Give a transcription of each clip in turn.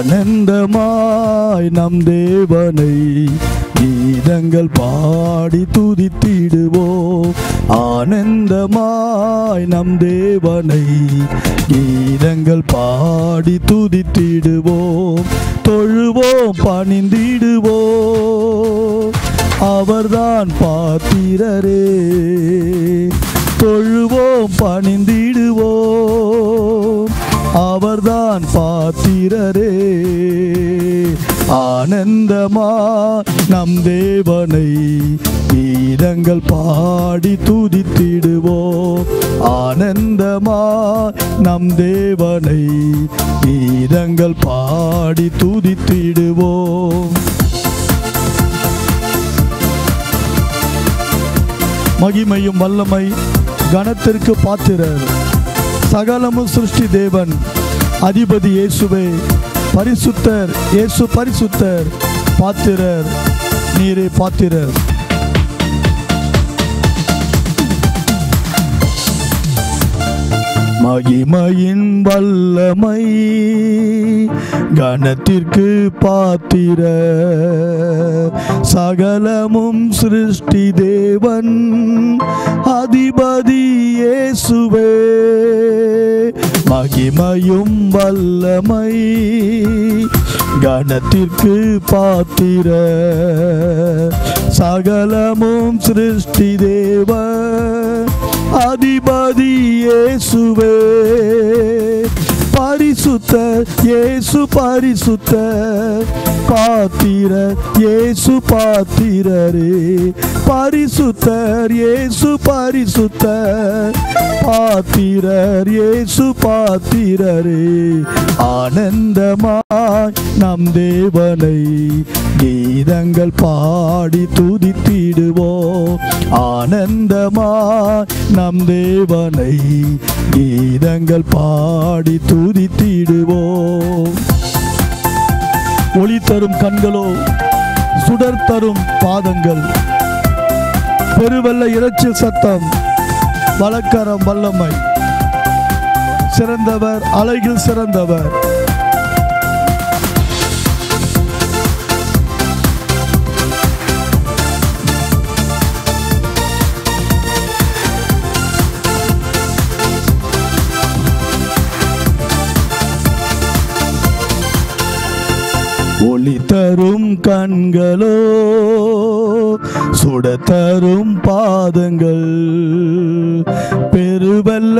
ஆனந்தமாய் நம் தேவனை கீதங்கள் பாடி துதித்திடுவோம். ஆனந்தமாய் நம் தேவனை கீதங்கள் பாடி துதித்திடுவோம். தொழுவோம் பணிந்திடுவோம். அவர்தான் பாத்திரரே. தொழுவோம் பணிந்திடுவோம். அவர்தான் பாத்திரரே. ஆனந்தமா? நம் தேவனை கீதங்கள் பாடி துதித்திடுவோம். ஆனந்தமா? நம் தேவனை கீதங்கள் பாடி துதித்திடுவோம். மகிமையும் வல்லமை கனத்திற்கு பாத்திரர். சகலமும் சிருஷ்டி தேவன் அதிபதி இயேசுவே பரிசுத்தர் இயேசு பரிசுத்தர் பாத்திரர் நீரே பாத்திரர். மகிமையின் வல்லமை கணத்திற்கு பாத்திர சகலமும் சிருஷ்டி தேவன் அதிபதி இயேசுவே. மகிமையும் வல்லமை. கணத்திற்கு பாத்திர. சகலமும் சிருஷ்டி தேவ அதிபதியே சுவே பரிசுத்த இயேசு பரிசுத்த. பாத்திர இயேசு பாத்திரரே. பரிசுத்தர் இயேசு பரிசுத்த பாத்திரர் இயேசு பாத்திரரே. ஆனந்தமாய் நம் தேவனை கீதங்கள் பாடி துதித்திடுவோம். ஆனந்தமாய் நம் தேவனை கீதங்கள் பாடி பலியிடுவோம் ஒளி தரும் கண்களோ சுடர் தரும் பாதங்கள். பெருவெல்ல இறைச்சல் சத்தம் வழக்கரம் வல்லமை. சிறந்தவர் அழகில் சிறந்தவர். ஒளி தரும் கண்களோ சுட தரும் பாதங்கள். பெருவல்ல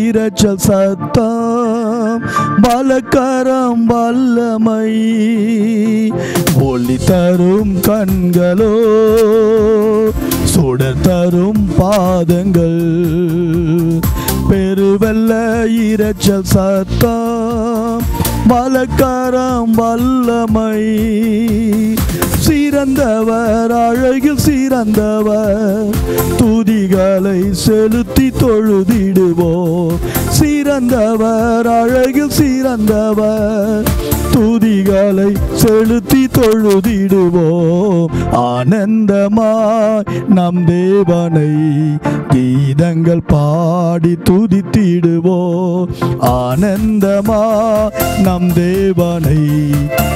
இரைச்சல் சத்தம் பலக்கரம் வல்லமை. ஒளி தரும் கண்களோ சுட தரும் பாதங்கள். பெருவல்ல இரைச்சல் சத்தம் மலக்காரம் வல்லமை. சிறந்தவர் அழகில் சிறந்தவர். துதிகளை செலுத்தி தொழுதிடுவோம். சிறந்தவர் அழகில் சிறந்தவர். துதி கைகளை செலுத்தி தொழுதிடுவோம் ஆனந்தமாய் நம் தேவனை கீதங்கள் பாடி துதித்திடுவோம் ஆனந்தமாய் நம் தேவனை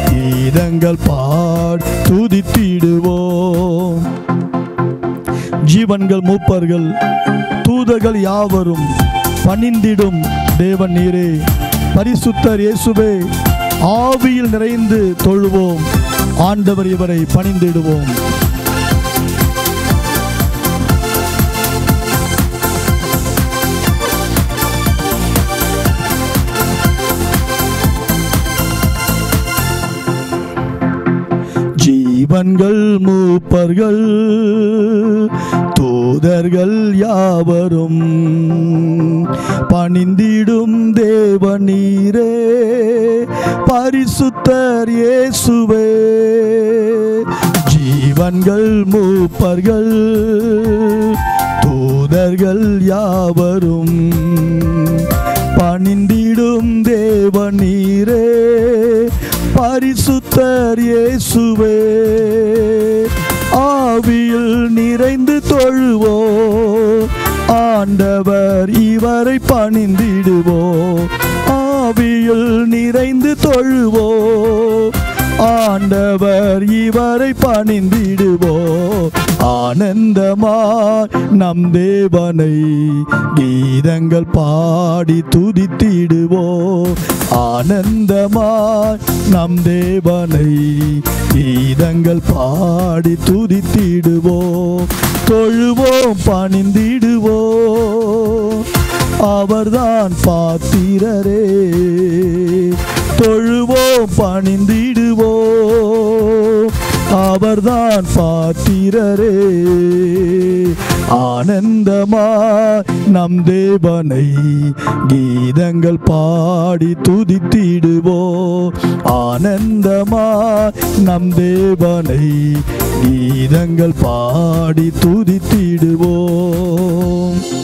கீதங்கள் பாடி துதித்திடுவோம் ஜீவன்கள் மூப்பர்கள் தூதர்கள் யாவரும் பணிந்திடும் தேவன் நீரே. பரிசுத்தர் இயேசுவே ஆவியில் நிறைந்து தொழுவோம். ஆண்டவர் இவரை பணிந்திடுவோம். ஜீவன்கள் மூப்பர்கள் தூதர்கள் யாவரும் பணிந்திடும் தேவநீரே பரிசுத்தர் இயேசுவே. ஜீவன்கள் மூப்பர்கள் தூதர்கள் யாவரும். பணிந்திடும் தேவ நீரே பரிசுத்தர் இயேசுவே. ஆவியில் நிறைந்து தொழுவோ ஆண்டவர் இவரை பணிந்திடுவோ. ஆவியில் நிறைந்து தொழுவோ. ஆண்டவர் இவரை பணிந்திடுவோ. ஆனந்தமாய் நம் தேவனை கீதங்கள் பாடி துதித்திடுவோ. ஆனந்தமாய் நம் தேவனை கீதங்கள் பாடி துதித்திடுவோ. தொழுவோம் பணிந்திடுவோ. அவர்தான் பாத்திரரே. தொழுவோம் பணிந்திடுவோம். அவர்தான் பாத்திரரே. ஆனந்தமா நம் தேவனை கீதங்கள் பாடி துதித்திடுவோ ஆனந்தமா நம் தேவனை கீதங்கள் பாடி துதித்திடுவோம்.